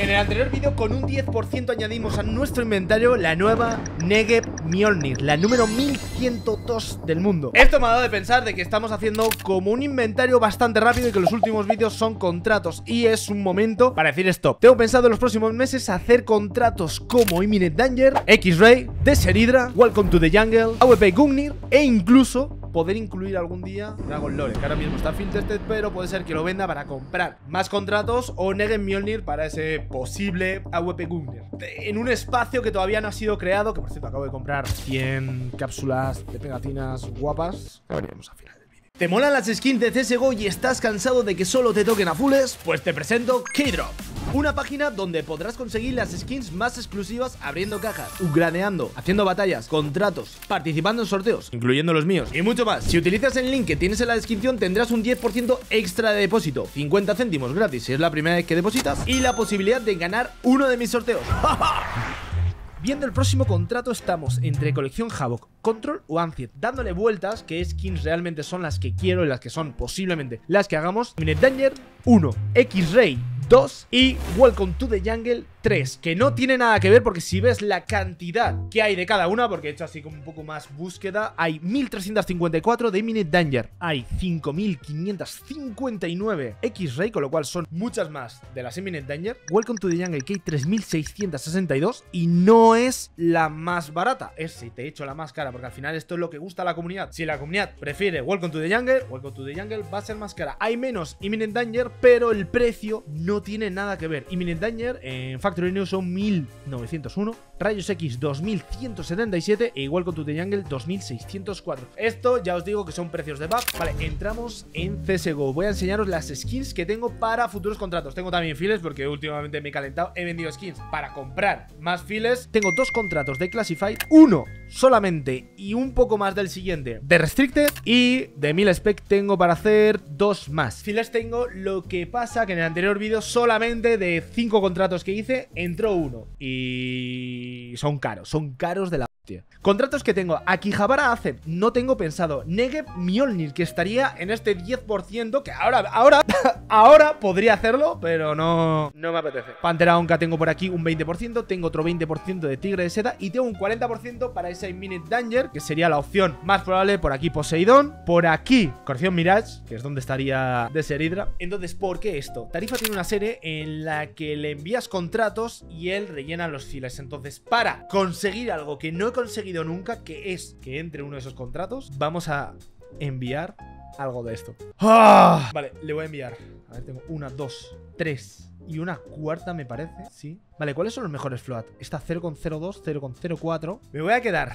En el anterior vídeo con un 10% añadimos a nuestro inventario la nueva Negev Mjolnir, la número 1102 del mundo. Esto me ha dado de pensar de que estamos haciendo como un inventario bastante rápido y que los últimos vídeos son contratos y es un momento para decir stop. Tengo pensado en los próximos meses hacer contratos como Imminent Danger, X-Ray, Hydra, Welcome to the Jungle, AWP Gungnir e incluso poder incluir algún día Dragon Lore, que ahora mismo está field pero puede ser que lo venda para comprar más contratos o Negen Mjolnir para ese posible AWP Gungnir. En un espacio que todavía no ha sido creado, que por cierto acabo de comprar 100 cápsulas de pegatinas guapas, veremos al final. ¿Te molan las skins de CSGO y estás cansado de que solo te toquen azules? Pues te presento Keydrop una página donde podrás conseguir las skins más exclusivas abriendo cajas, upgradeando, haciendo batallas, contratos, participando en sorteos, incluyendo los míos y mucho más. Si utilizas el link que tienes en la descripción tendrás un 10% extra de depósito, 50 céntimos gratis si es la primera vez que depositas y la posibilidad de ganar uno de mis sorteos. Viendo el próximo contrato estamos entre colección Havoc, Control o Ancient, dándole vueltas que skins realmente son las que quiero y las que son posiblemente las que hagamos. Minute Danger 1, X-Ray 2 y Welcome to the Jungle 3, que no tiene nada que ver porque si ves la cantidad que hay de cada una, porque he hecho así como un poco más búsqueda, hay 1354 de Imminent Danger, hay 5559 X-Ray, con lo cual son muchas más de las Imminent Danger. Welcome to the Jungle hay 3662 y no es la más barata, es si te he hecho la más cara, porque al final esto es lo que gusta a la comunidad. Si la comunidad prefiere Welcome to the Jungle, Welcome to the Jungle va a ser más cara. Hay menos Imminent Danger, pero el precio no tiene nada que ver. Imminent Danger en Factory News son 1901, Rayos X 2177 e igual con tu Jungle 2604. Esto ya os digo que son precios de buff. Vale, entramos en CSGO. Voy a enseñaros las skins que tengo para futuros contratos. Tengo también files porque últimamente me he calentado. He vendido skins para comprar más files. Tengo dos contratos de Classified. Uno solamente y un poco más del siguiente de Restricted. Y de 1000 spec tengo para hacer dos más. Files tengo lo que pasa que en el anterior vídeo solamente de 5 contratos que hice, entró uno. Y son caros, son caros de la Contratos que tengo. Akihabara hace, no tengo pensado. Negev Mjolnir, que estaría en este 10%, que ahora, ahora, ahora podría hacerlo, pero no, no me apetece. Pantera Onca tengo por aquí un 20%, tengo otro 20% de Tigre de Seda y tengo un 40% para ese Minute Danger, que sería la opción más probable. Por aquí Poseidón, por aquí Corrección Mirage, que es donde estaría de Hydra. Entonces, ¿por qué esto? Tarifa tiene una serie en la que le envías contratos y él rellena los files. Entonces, para conseguir algo que no he conseguido nunca, que es que entre uno de esos contratos, vamos a enviar algo de esto. ¡Ah! Vale, le voy a enviar. A ver, tengo una, dos, tres y una cuarta, me parece. Sí. Vale, ¿cuáles son los mejores float? Esta 0,02, 0,04. Me voy a quedar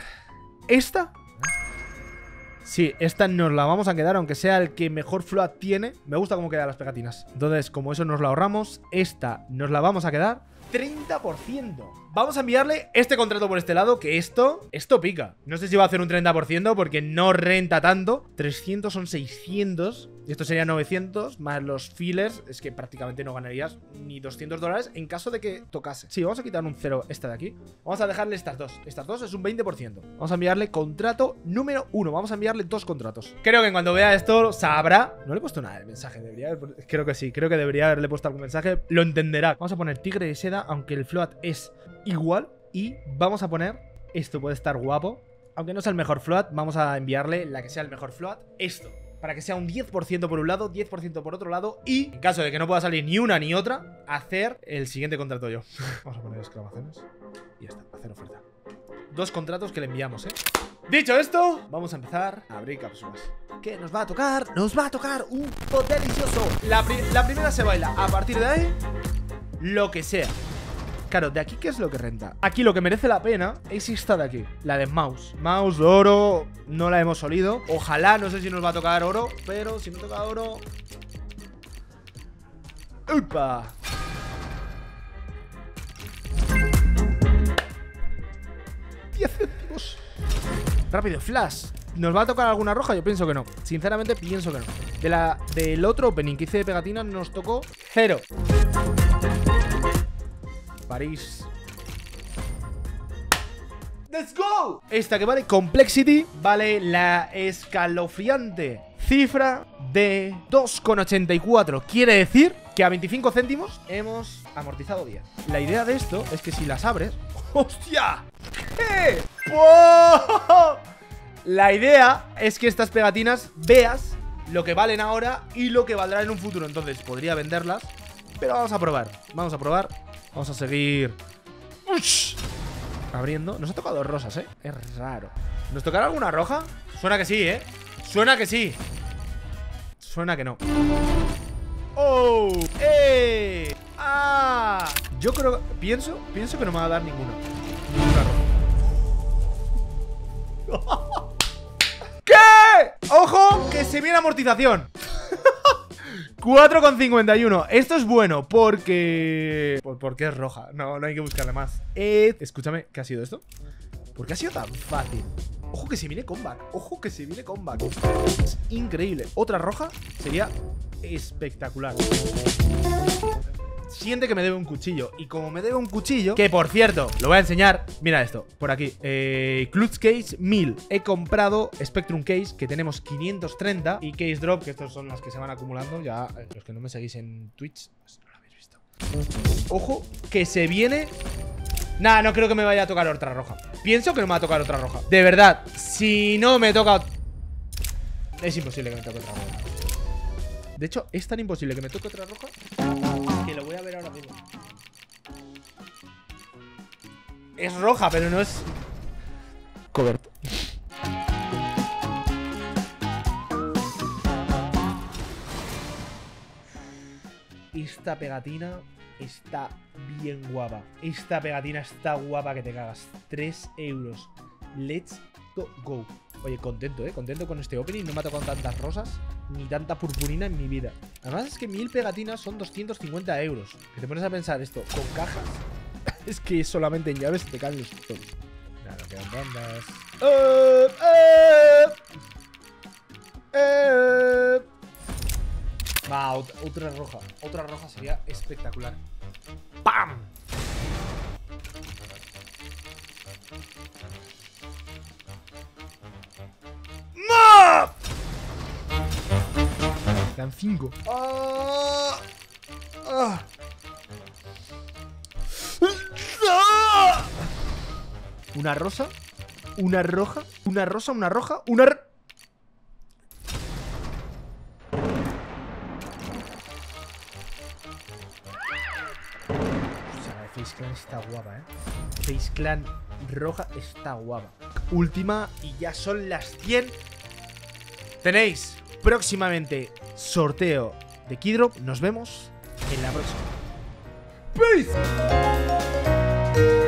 esta. Sí, esta nos la vamos a quedar, aunque sea el que mejor float tiene. Me gusta cómo quedan las pegatinas. Entonces, como eso nos la ahorramos, esta nos la vamos a quedar. 30%. Vamos a enviarle este contrato por este lado, que esto, esto pica. No sé si va a hacer un 30% porque no renta tanto. 300 son 600. Y esto sería 900 más los fillers. Es que prácticamente no ganarías ni 200 dólares en caso de que tocase. Sí, vamos a quitar un 0 esta de aquí. Vamos a dejarle estas dos. Estas dos es un 20%. Vamos a enviarle contrato número 1. Vamos a enviarle dos contratos. Creo que cuando vea esto sabrá. No le he puesto nada de mensaje. Debería Creo que sí. Creo que debería haberle puesto algún mensaje. Lo entenderá. Vamos a poner tigre de seda, aunque el float es igual. Y vamos a poner. Esto puede estar guapo. Aunque no sea el mejor float, vamos a enviarle la que sea el mejor float. Esto para que sea un 10% por un lado, 10% por otro lado y, en caso de que no pueda salir ni una ni otra, hacer el siguiente contrato yo. Vamos a poner exclamaciones y ya está, hacer oferta. Dos contratos que le enviamos, ¿eh? Dicho esto, vamos a empezar a abrir cápsulas. ¿Qué nos va a tocar? Nos va a tocar un pot delicioso. La, la primera se baila. A partir de ahí, lo que sea. Claro, de aquí, ¿qué es lo que renta? Aquí lo que merece la pena es esta de aquí, la de mouse. Mouse, oro, no la hemos olido. Ojalá, no sé si nos va a tocar oro, pero si no toca oro... ¡Upa! ¡10 céntimos! Rápido, flash. ¿Nos va a tocar alguna roja? Yo pienso que no. Sinceramente, pienso que no. De la, del otro opening que hice de pegatinas nos tocó cero. París. ¡Let's go! Esta que vale Complexity vale la escalofriante cifra de 2,84. Quiere decir que a 25 céntimos hemos amortizado 10. La idea de esto es que si las abres... ¡Hostia! ¿Qué? ¡Wow! La idea es que estas pegatinas veas lo que valen ahora y lo que valdrán en un futuro. Entonces podría venderlas, pero vamos a probar. Vamos a probar. Vamos a seguir Ush. abriendo. Nos ha tocado rosas, ¿eh? Es raro. ¿Nos tocará alguna roja? Suena que sí, ¿eh? Suena que sí. Suena que no. ¡Oh! ¡Eh! ¡Ah! Yo creo... Pienso, pienso que no me va a dar ninguna. Ninguna roja. ¿Qué? ¡Ojo! Que se viene amortización 4,51 Esto es bueno porque... Porque es roja. No, no hay que buscarle más. Eh, Escúchame, ¿qué ha sido esto? ¿Por qué ha sido tan fácil? Ojo que se viene comeback Ojo que se viene comeback. Es increíble. Otra roja sería espectacular siente que me debe un cuchillo. Y como me debe un cuchillo, que por cierto, lo voy a enseñar. Mira esto, por aquí. Eh, Clutch Case 1000. He comprado Spectrum Case, que tenemos 530. Y Case Drop, que estos son las que se van acumulando. Ya, eh, los que no me seguís en Twitch, pues no lo habéis visto. Ojo, que se viene Nah, no creo que me vaya a tocar otra roja Pienso que no me va a tocar otra roja De verdad, si no me toca... Es imposible que me toque otra roja De hecho, es tan imposible que me toque otra roja Es roja, pero no es... Cobert Esta pegatina está bien guapa. Esta pegatina está guapa que te cagas. 3 euros. Let's go. Oye, contento, ¿eh? Contento con este opening. No me ha tocado tantas rosas ni tanta purpurina en mi vida. Además es que mil pegatinas son 250 euros. Que te pones a pensar esto con cajas. Es que solamente en llaves te caen los todos. No quedan bandas. ¡Eh! ¡Eh! ¡Eh! Va, otra roja. Otra roja sería espectacular. ¡Pam! ¡No! Quedan cinco. ¡Ah! ¡Ah! Una rosa, una roja, una rosa, una roja, una... Face Clan está guapa, ¿eh? Face Clan roja está guapa. Última y ya son las 100. Tenéis próximamente sorteo de Kidrop. Nos vemos en la próxima. ¡Peace!